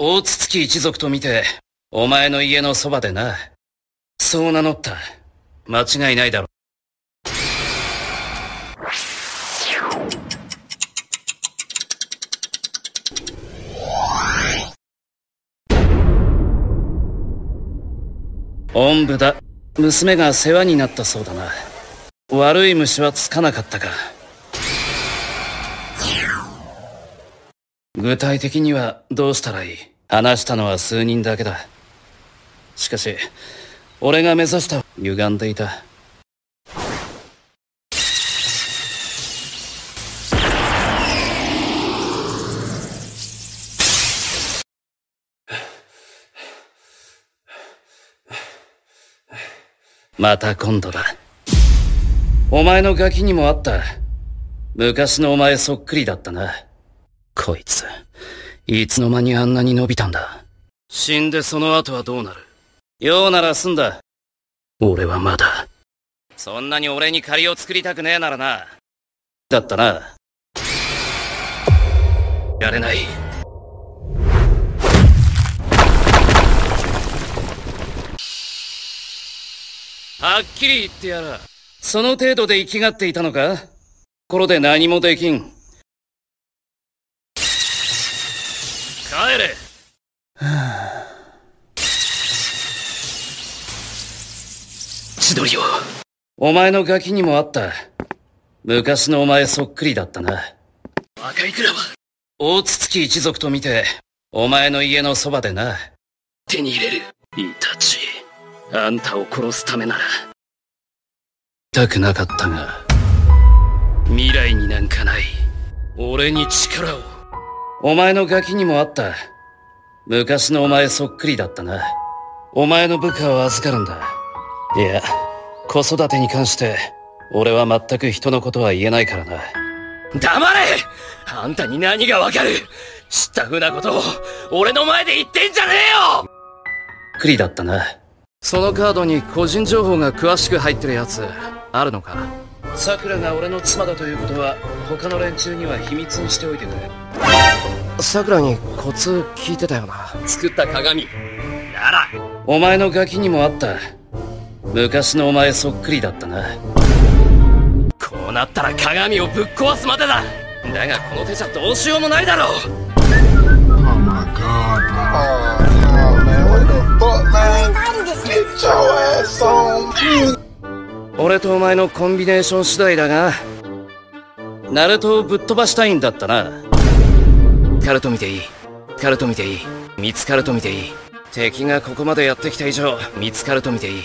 大筒木一族と見て、お前の家のそばでな。そう名乗った。間違いないだろ。おんぶだ。娘が世話になったそうだな。悪い虫はつかなかったか。具体的にはどうしたらいい？話したのは数人だけだ。しかし、俺が目指した歪んでいた。また今度だ。お前のガキにもあった。昔のお前そっくりだったな。こいつ、いつの間にあんなに伸びたんだ？死んでその後はどうなる？ようなら済んだ。俺はまだ。そんなに俺に借りを作りたくねえならな。だったな。やれない。はっきり言ってやら。その程度で生きがっていたのか？ころで何もできん。帰れ千鳥よ。お前のガキにもあった。昔のお前そっくりだったな。赤いクラは大筒木一族と見て、お前の家のそばでな。手に入れる。イタチ。あんたを殺すためなら。たくなかったが、未来になんかない。俺に力を。お前のガキにもあった。昔のお前そっくりだったな。お前の部下を預かるんだ。いや、子育てに関して、俺は全く人のことは言えないからな。黙れあんたに何がわかる知った風なことを、俺の前で言ってんじゃねえよっくりだったな。そのカードに個人情報が詳しく入ってるやつ、あるのか？桜が俺の妻だということは、他の連中には秘密にしておいてくれ。桜にコツ聞いてたよな。作った鏡。なら。お前のガキにもあった。昔のお前そっくりだったな。こうなったら鏡をぶっ壊すまでだだがこの手じゃどうしようもないだろう Oh my god, bro. Oh, man, what the fuck, man? Get your ass on. 俺とお前のコンビネーション次第だが、ナルトをぶっ飛ばしたいんだったな。カルト見ていい。カルト見ていい。見つかると見ていい。敵がここまでやってきた以上、見つかると見ていい。